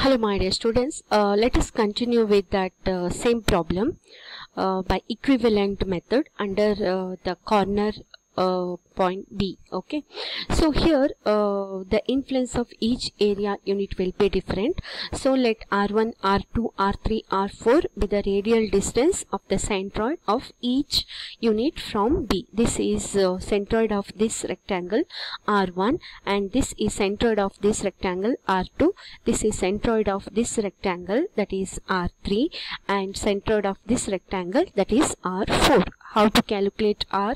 Hello my dear students, uh, let us continue with that uh, same problem uh, by equivalent method under uh, the corner uh, point B. Okay, so here uh, the influence of each area unit will be different. So let R1, R2, R3, R4 be the radial distance of the centroid of each unit from B. This is uh, centroid of this rectangle R1 and this is centroid of this rectangle R2. This is centroid of this rectangle that is R3 and centroid of this rectangle that is R4. How to calculate R?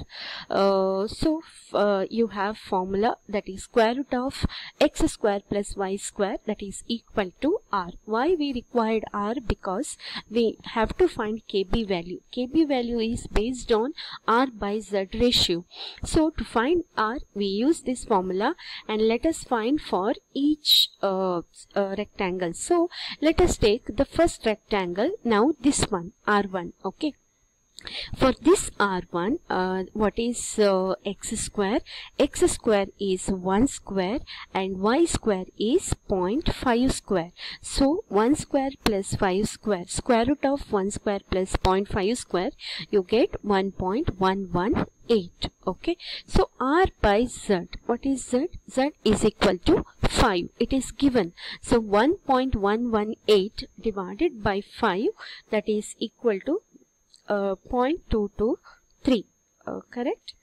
Uh, so uh, you have formula that is square root of x square plus y square that is equal to r. Why we required r? Because we have to find kb value. kb value is based on r by z ratio. So to find r we use this formula and let us find for each uh, uh, rectangle. So let us take the first rectangle now this one r1 okay for this r1 uh, what is uh, x square? X square is 1 square and y square is 0.5 square. So 1 square plus 5 square square root of 1 square plus 0.5 square you get 1.118 okay? So r by z what is z? Z is equal to 5 it is given. So 1.118 divided by 5 that is equal to 0.223 uh, correct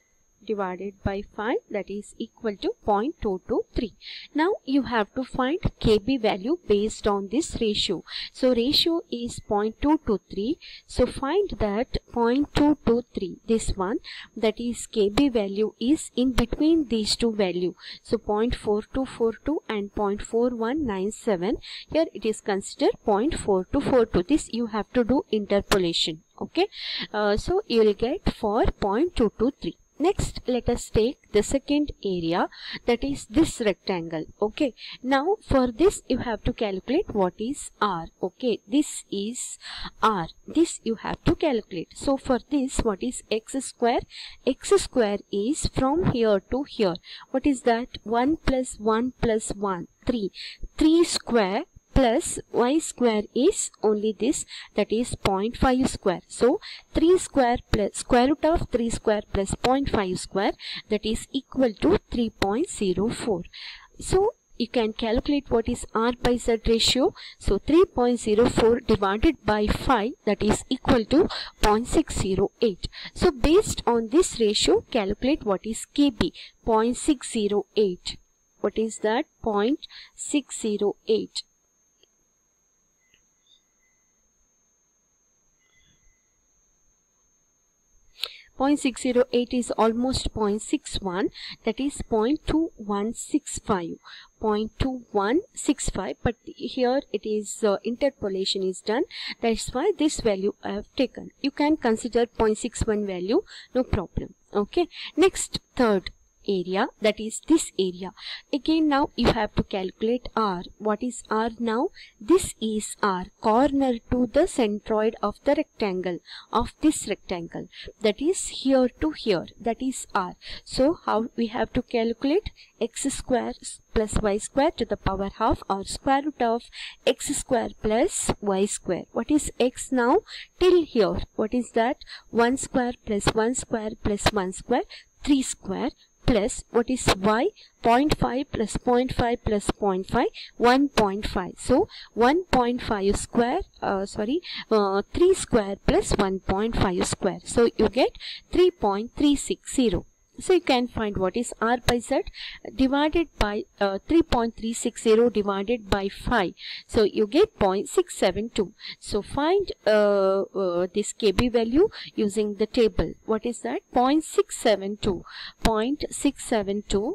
divided by 5 that is equal to 0.223 now you have to find kb value based on this ratio. So ratio is 0.223 so find that 0.223 this one that is kb value is in between these two value. So 0.4242 and 0.4197 here it is considered 0.4242 this you have to do interpolation. Okay? Uh, so you will get for 0.223 next let us take the second area that is this rectangle okay? Now for this you have to calculate what is r okay? This is r. This you have to calculate. So for this what is x square? X square is from here to here. What is that? 1 plus 1 plus 1 3 3 square plus y square is only this that is 0.5 square. So 3 square plus square root of 3 square plus 0.5 square that is equal to 3.04. So you can calculate what is R by Z ratio. So 3.04 divided by 5 that is equal to 0.608. So based on this ratio calculate what is KB 0.608. What is that? 0.608. 0.608 is almost 0.61 that is 0.2165 0.2165 but here it is uh, interpolation is done. That's why this value I have taken. You can consider 0.61 value no problem. Okay. Next third area that is this area. Again now you have to calculate r. What is r now? This is r corner to the centroid of the rectangle of this rectangle. That is here to here. That is r. So how we have to calculate? X square plus y square to the power half or square root of x square plus y square. What is x now? Till here. What is that? 1 square plus 1 square plus 1 square. 3 square plus what is y? 0.5 plus 0.5 plus 0.5 1.5 so 1.5 square uh, sorry uh, 3 square plus 1.5 square. So you get 3.360 so you can find what is R by Z divided by uh, 3.360 divided by 5. So you get 0.672. So find uh, uh, this KB value using the table. What is that? 0.672. 0.672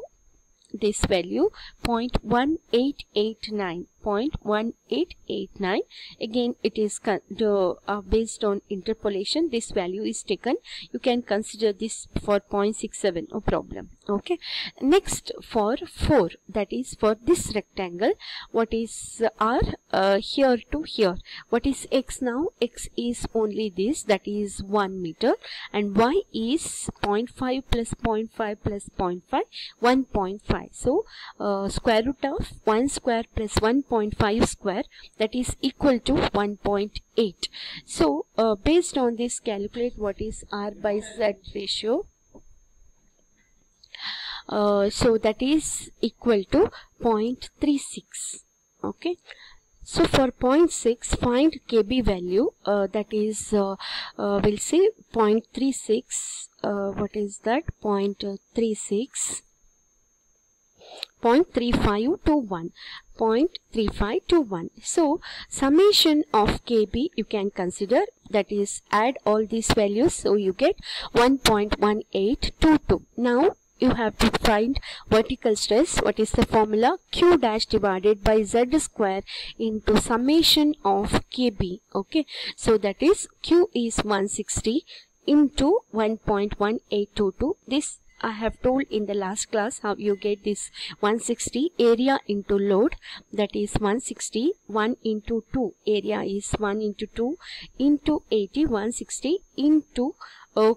this value 0.1889 0.1889 again it is uh, based on interpolation this value is taken. You can consider this for 0.67 no problem. Okay. Next for 4 that is for this rectangle what is r uh, here to here. What is x now? x is only this that is 1 meter and y is 0.5 plus 0.5 plus 0.5 1.5 so uh, square root of 1 square plus 1 7.5 square that is equal to 1.8 so uh, based on this calculate what is r by z ratio. Uh, so that is equal to 0.36 okay? So for 0.6 find kb value uh, that is uh, uh, we'll see 0.36 uh, what is that? 0.36 0.35 to 1 0.35 to 1 so summation of kb you can consider that is add all these values so you get 1.1822 now you have to find vertical stress what is the formula? Q dash divided by z square into summation of kb okay? So that is q is 160 into 1.1822 this I have told in the last class how you get this 160 area into load that is 160 1 into 2 area is 1 into 2 into 80 160 into uh,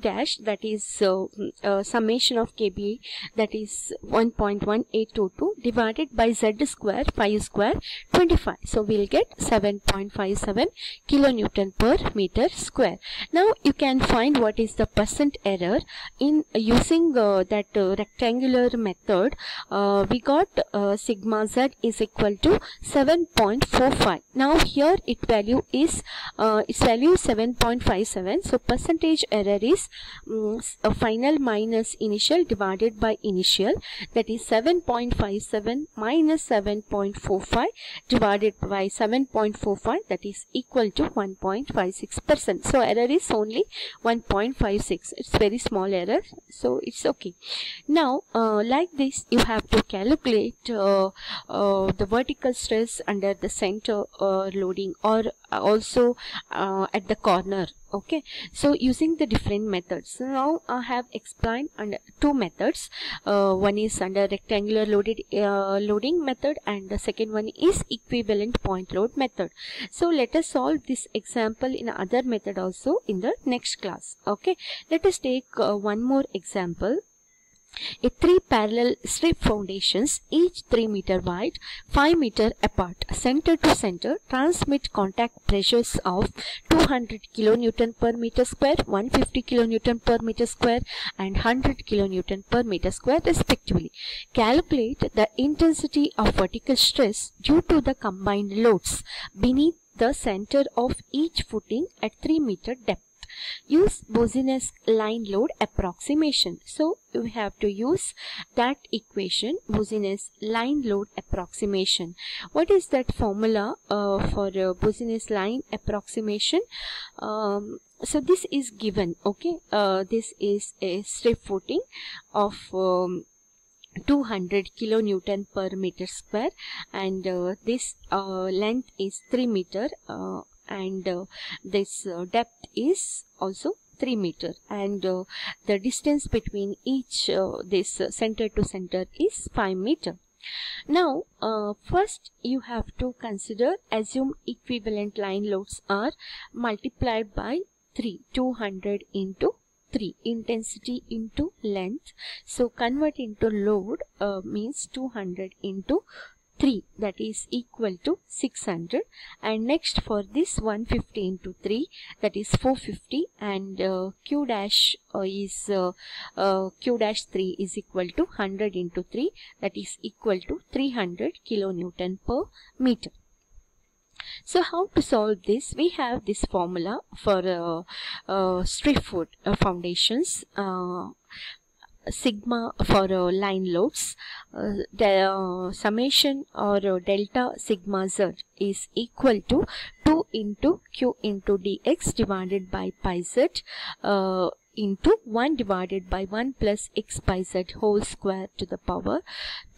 dash that is uh, uh, summation of kb that is 1.1822 divided by z square 5 square 25 so we'll get 7.57 kilonewton per meter square. Now you can find what is the percent error. In using uh, that uh, rectangular method uh, we got sigma z is equal to 7.45 now here it value is its value 7.57 so percentage percentage error is um, final minus initial divided by initial that is 7.57 minus 7.45 divided by 7.45 that is equal to 1.56 percent. So error is only 1.56 it's very small error so it's okay. Now uh, like this you have to calculate uh, uh, the vertical stress under the center uh, loading or also uh, at the corner okay. So using the different methods. So now i have explained under two methods. Uh, one is under rectangular loaded uh, loading method and the second one is equivalent point load method. So let us solve this example in other method also in the next class. Okay. Let us take uh, one more example a three parallel strip foundations, each 3 meter wide, 5 meter apart, center to center, transmit contact pressures of 200 kilonewton per meter square, 150 kilonewton per meter square and 100 kilonewton per meter square respectively. Calculate the intensity of vertical stress due to the combined loads beneath the center of each footing at 3 meter depth. Use Boussinesq line load approximation. So you have to use that equation Boussinesq line load approximation. What is that formula uh, for uh, line approximation? Um, so this is given okay uh, this is a strip footing of um, 200 kilonewton per meter square and uh, this uh, length is 3 meter uh, and uh, this uh, depth is also 3 meter. And uh, the distance between each uh, this uh, center to center is 5 meter. Now uh, first you have to consider assume equivalent line loads are multiplied by 3 200 into 3 intensity into length. So convert into load means 200 into 3 that is equal to 600 and next for this 150 into 3 that is 450 and uh, q dash uh, is uh, uh q dash 3 is equal to 100 into 3 that is equal to 300 kilonewton per meter so how to solve this? We have this formula for uh, uh, strip foot uh, foundations. Uh, sigma for uh, line loads. Uh, the uh, summation or delta sigma z is equal to 2 into q into dx divided by pi z into 1 divided by 1 plus x pi z whole square to the power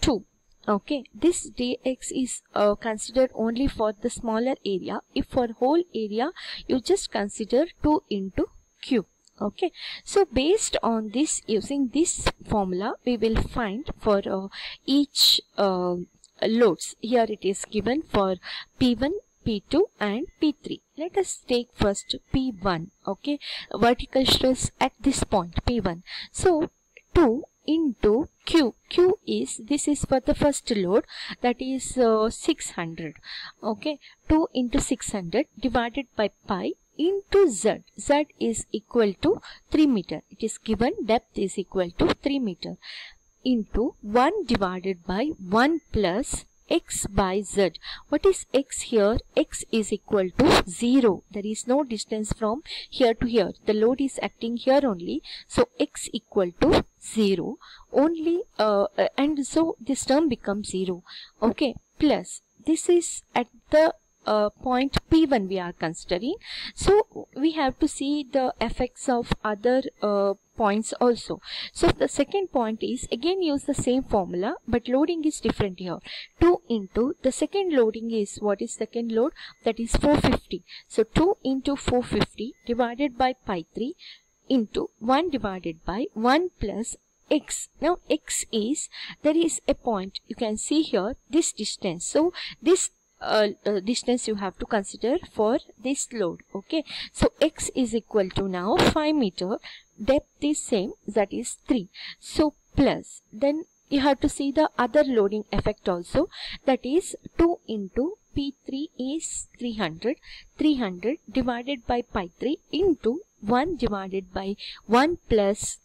2 okay this dx is uh, considered only for the smaller area. If for whole area you just consider 2 into q okay. So based on this using this formula we will find for uh, each uh, loads. Here it is given for p1 p2 and p3 let us take first p1 okay? Vertical stress at this point p1 so 2 into Q. Q is, this is for the first load that is uh, 600. Okay, 2 into 600 divided by pi into Z. Z is equal to 3 meter. It is given depth is equal to 3 meter into 1 divided by 1 plus x by z. What is x here? x is equal to 0. There is no distance from here to here. The load is acting here only. So x equal to 0 only uh, uh and so this term becomes 0. Okay plus this is at the uh, point P1 we are considering. So we have to see the effects of other uh, points also. So the second point is again use the same formula but loading is different here. 2 into the second loading is what is second load that is 450. So 2 into 450 divided by pi 3 into 1 divided by 1 plus x. Now x is there is a point you can see here this distance. So this uh, uh, distance you have to consider for this load okay? So x is equal to now 5 meter depth is same that is 3 so plus then you have to see the other loading effect also that is 2 into p3 is 300 300 divided by pi 3 into 1 divided by 1 plus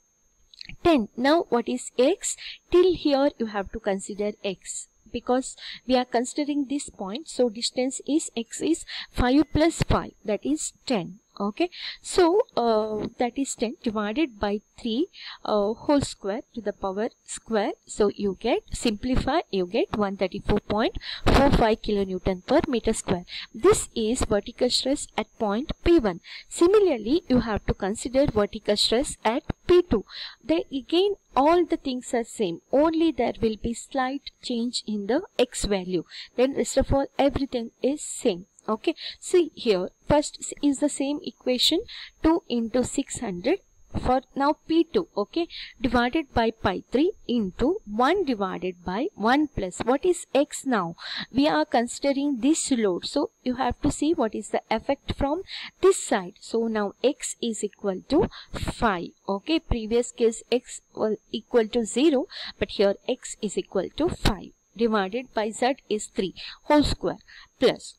10 now what is x? Till here you have to consider x because we are considering this point so distance is x is 5 plus 5 that is 10 okay? So uh, that is 10 divided by 3 uh, whole square to the power square. So you get simplify you get 134.45 kilonewton per meter square. This is vertical stress at point p1 similarly you have to consider vertical stress at p2 they again all the things are same. Only there will be slight change in the x value. Then rest of all everything is same. Okay? See here first is the same equation 2 into 600 for now P2 okay? Divided by pi 3 into 1 divided by 1 plus what is X now? We are considering this load. So you have to see what is the effect from this side. So now X is equal to 5 okay? Previous case X was equal to 0 but here X is equal to 5 divided by Z is 3 whole square plus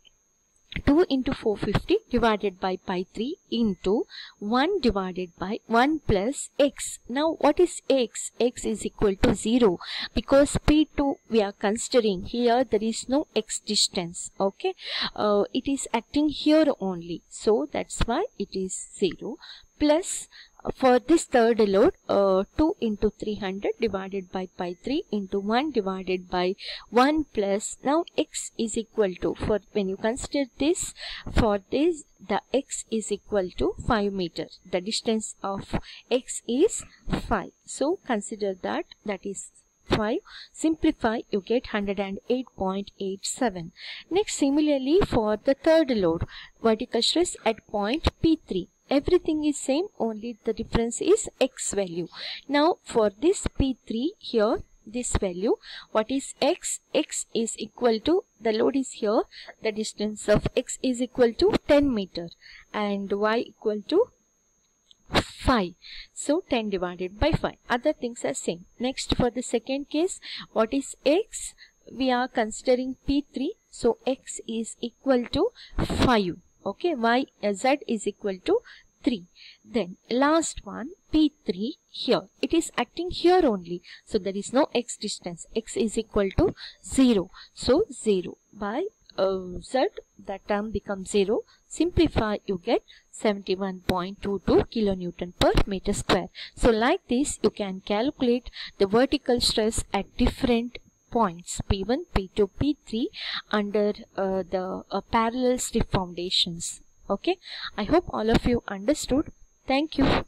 2 into 450 divided by pi 3 into 1 divided by 1 plus x. Now what is x? x is equal to 0 because P2 we are considering here there is no x distance okay uh, it is acting here only so that's why it is 0 plus for this third load uh, 2 into 300 divided by pi 3 into 1 divided by 1 plus now x is equal to for when you consider this for this the x is equal to 5 meter. The distance of x is 5 so consider that that is 5 simplify you get 108.87 next similarly for the third load vertical stress at point p3 everything is same only the difference is x value. Now for this p3 here this value what is x? x is equal to the load is here the distance of x is equal to 10 meter and y equal to 5 so 10 divided by 5 other things are same. Next for the second case what is x? We are considering p3 so x is equal to 5 okay y z is equal to 3 then last one p3 here. It is acting here only. So there is no x distance. X is equal to 0 so 0 by uh, z that term becomes 0 simplify you get 71.22 kilonewton per meter square. So like this you can calculate the vertical stress at different points P1, P2, P3 under uh, the uh, parallel strip foundations. Okay. I hope all of you understood. Thank you.